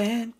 Is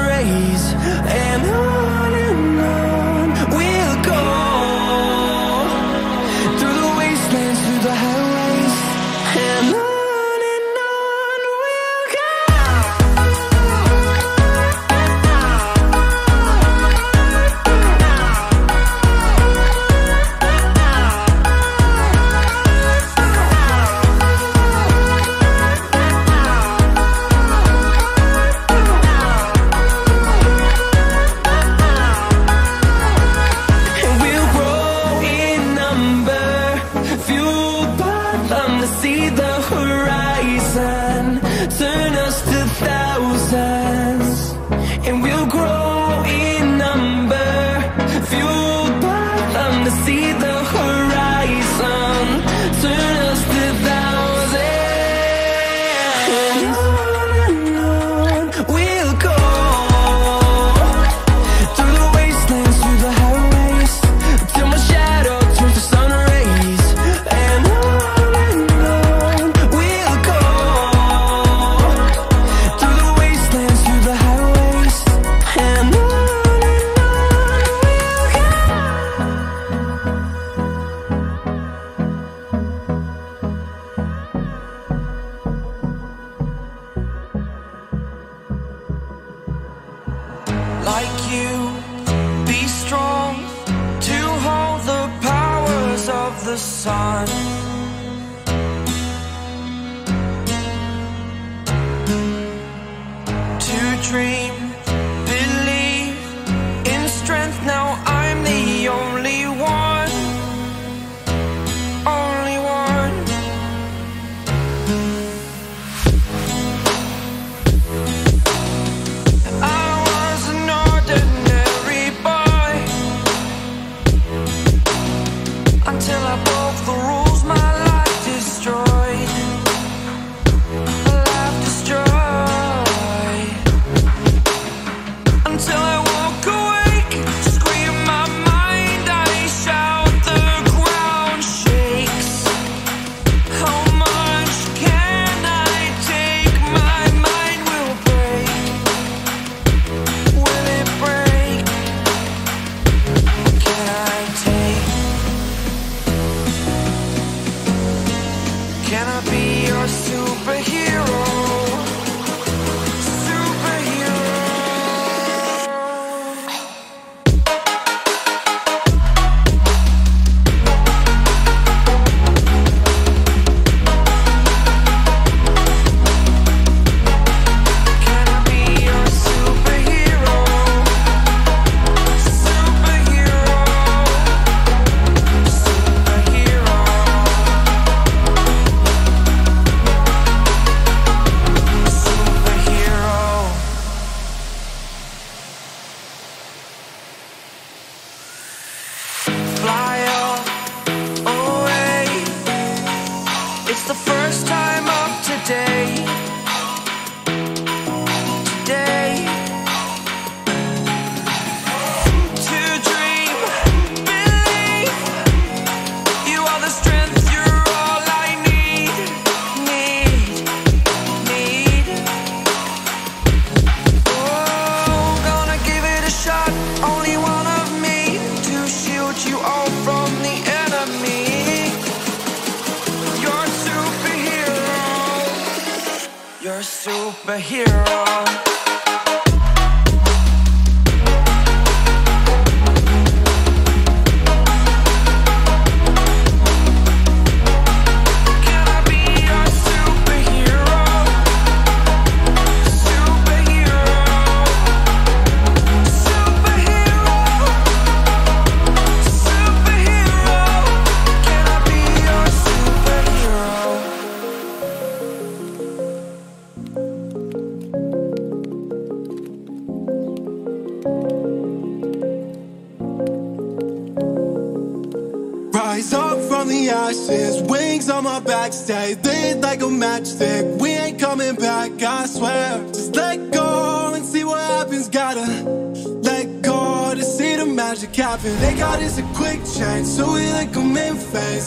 it's a quick change, so we like I'm in.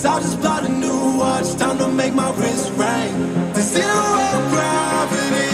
I just bought a new watch, time to make my wrist ring. The zero gravity.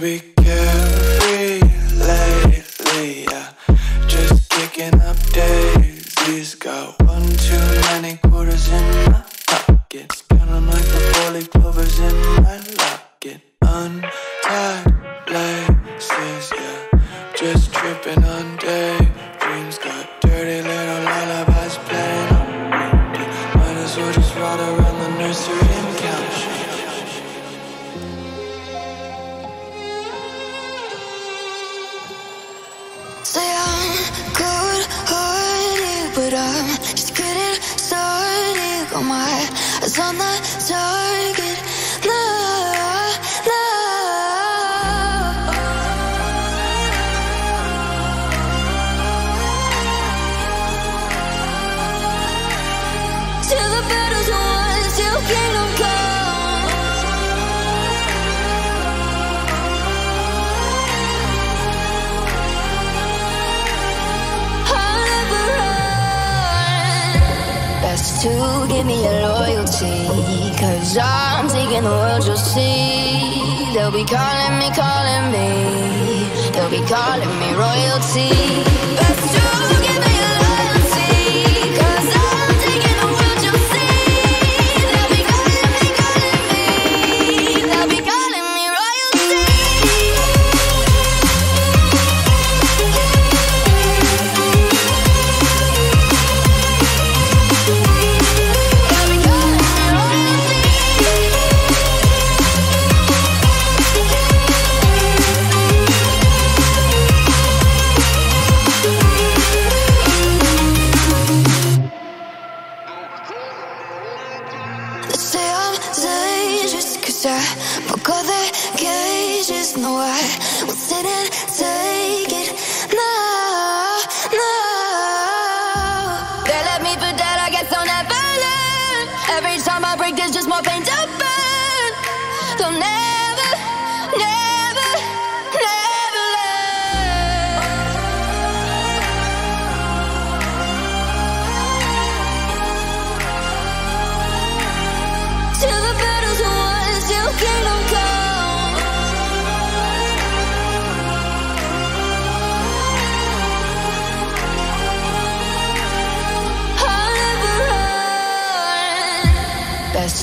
We. world you'll see. They'll be calling me, calling me. They'll be calling me royalty.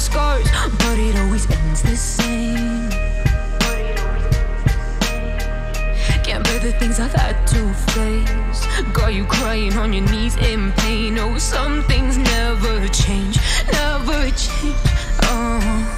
Scars, but it always ends the same. Can't bear the things I've had to face. Got you crying on your knees in pain. Oh, some things never change, never change. Oh,